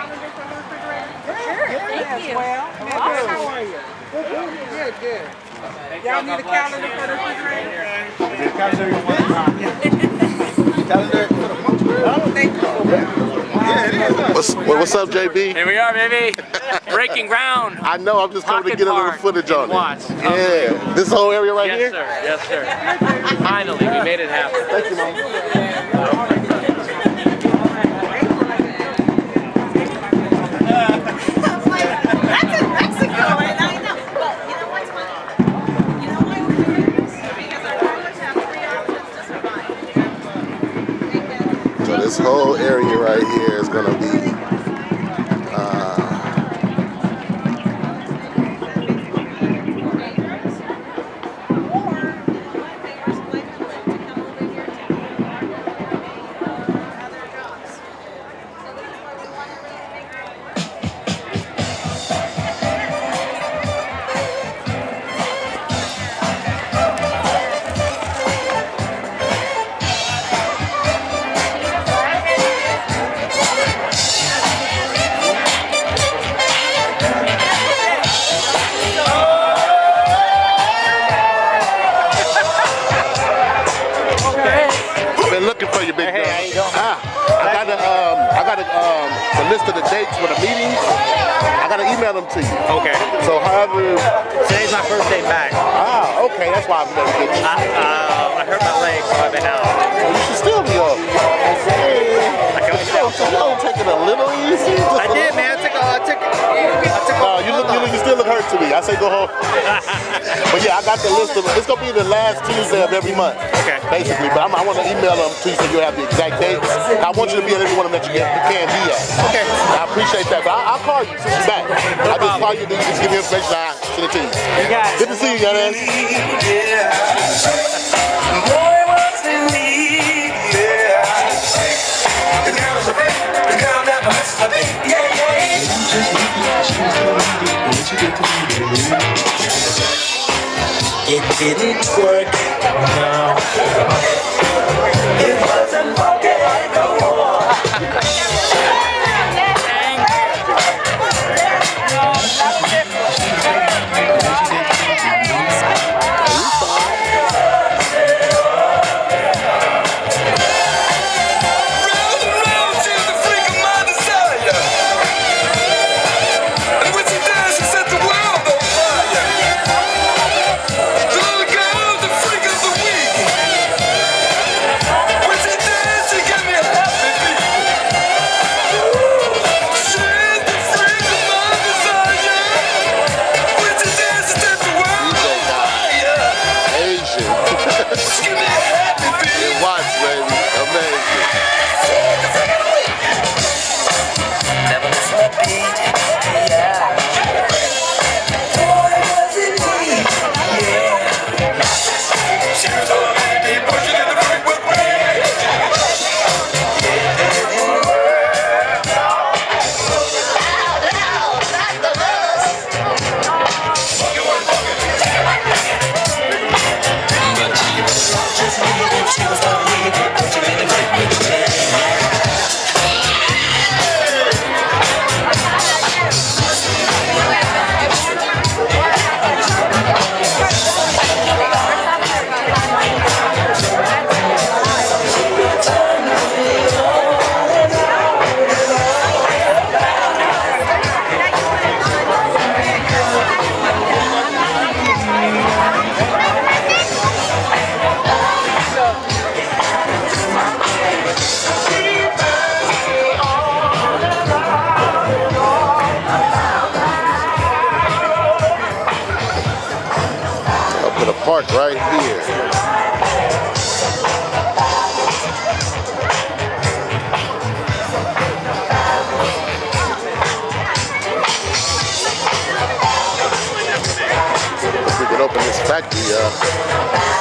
calendar for the refrigerator? Sure, thank you. Well, good. How are you? Good, good. Y'all need a calendar for the refrigerator? Calendar for the month. Oh, thank you. Yeah, it is. What's, what's up, JB? Here we are, baby. Breaking ground. I know, I'm just coming to get a little footage in on Watts. it. Yeah, this whole area right Yes, here? Yes, sir. Yes, sir. Finally, we made it happen. Thank you, Mom. This whole area right here is gonna be list of the dates for the meetings. I gotta email them to you. Okay. So however, Today's my first day back. ah, okay, that's why I've never get you. I, uh, I hurt my leg, so I've been out. Oh, you should still be up. Hey, I can only yo, so you don't take it a little easy. Just I a did, man. I took a, I took, me. I say go home. but yeah, I got the list of. It's gonna be the last Tuesday of every month. Okay. Basically, but I'm, I want to email them to you so you have the exact dates. I want you to be at every one of them that you can, you can be at. Okay. I appreciate that, but I, I'll call you since you're back. I just call you to just give you information. I send it to you. You got it. Good to see you, young man. Boy, didn't work. No. I'll put a park right here. Open this factory up.